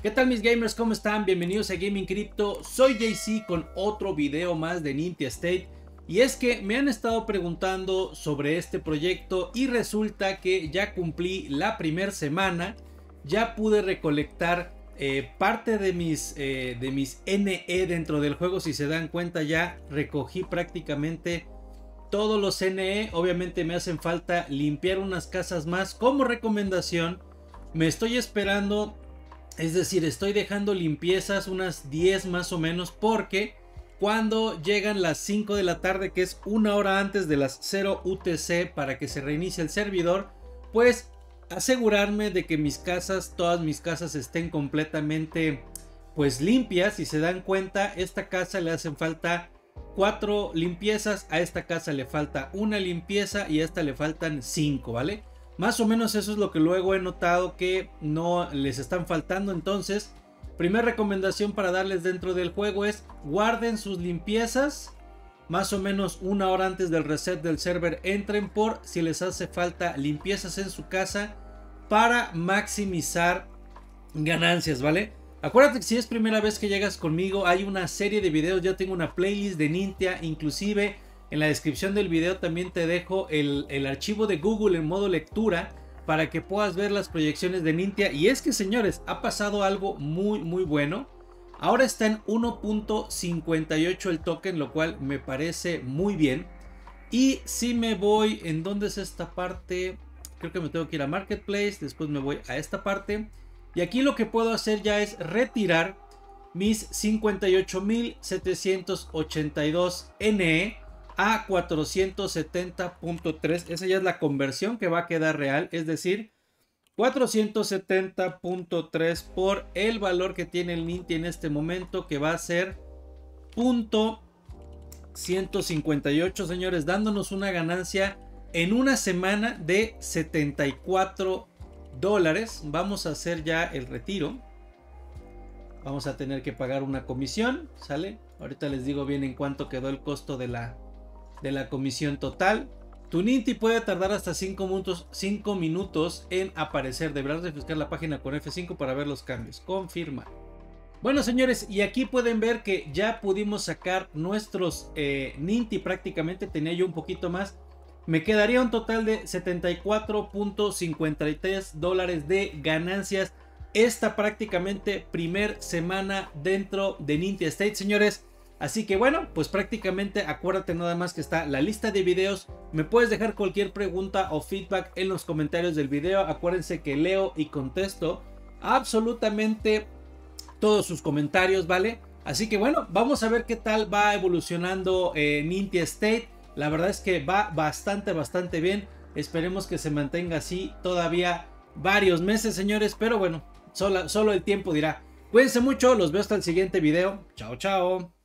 ¿Qué tal mis gamers? ¿Cómo están? Bienvenidos a Gaming Crypto. Soy JC con otro video más de Ninja State. Y es que me han estado preguntando sobre este proyecto y resulta que ya cumplí la primera semana. Ya pude recolectar eh, parte de mis, eh, de mis NE dentro del juego. Si se dan cuenta ya recogí prácticamente todos los NE. Obviamente me hacen falta limpiar unas casas más. Como recomendación me estoy esperando es decir, estoy dejando limpiezas unas 10 más o menos porque cuando llegan las 5 de la tarde, que es una hora antes de las 0 UTC para que se reinicie el servidor, pues asegurarme de que mis casas, todas mis casas estén completamente pues limpias. Si se dan cuenta, esta casa le hacen falta 4 limpiezas, a esta casa le falta una limpieza y a esta le faltan 5, ¿vale? Más o menos eso es lo que luego he notado que no les están faltando. Entonces, primera recomendación para darles dentro del juego es guarden sus limpiezas. Más o menos una hora antes del reset del server entren por si les hace falta limpiezas en su casa para maximizar ganancias, ¿vale? Acuérdate que si es primera vez que llegas conmigo, hay una serie de videos, yo tengo una playlist de Ninja, inclusive en la descripción del video también te dejo el, archivo de Google en modo lectura para que puedas ver las proyecciones de Nintia. Y es que señores, ha pasado algo muy muy bueno. Ahora está en 1.58 el token, lo cual me parece muy bien. Y si me voy, ¿en dónde es esta parte? Creo que me tengo que ir a Marketplace, después me voy a esta parte. Y aquí lo que puedo hacer ya es retirar mis 58.782 NE a 470.3. Esa ya es la conversión que va a quedar real, es decir, 470.3 por el valor que tiene el Ninti en este momento, que va a ser punto 158, señores, dándonos una ganancia en una semana de 74 dólares. Vamos a hacer ya el retiro. Vamos a tener que pagar una comisión, ¿sale? Ahorita les digo bien en cuánto quedó el costo de la, de la comisión total. Tu Ninti puede tardar hasta 5 minutos, 5 minutos en aparecer. Deberás refrescar la página con F5 para ver los cambios. Confirma. Bueno señores, y aquí pueden ver que ya pudimos sacar nuestros eh, Ninti prácticamente. Tenía yo un poquito más. Me quedaría un total de 74.53 dólares de ganancias. Esta prácticamente primer semana dentro de Ninti State, señores. Así que bueno, pues prácticamente acuérdate nada más que está la lista de videos. Me puedes dejar cualquier pregunta o feedback en los comentarios del video. Acuérdense que leo y contesto absolutamente todos sus comentarios, ¿vale? Así que bueno, vamos a ver qué tal va evolucionando eh, State. La verdad es que va bastante, bastante bien. Esperemos que se mantenga así todavía varios meses, señores. Pero bueno, solo, solo el tiempo dirá. Cuídense mucho, los veo hasta el siguiente video. Chao, chao.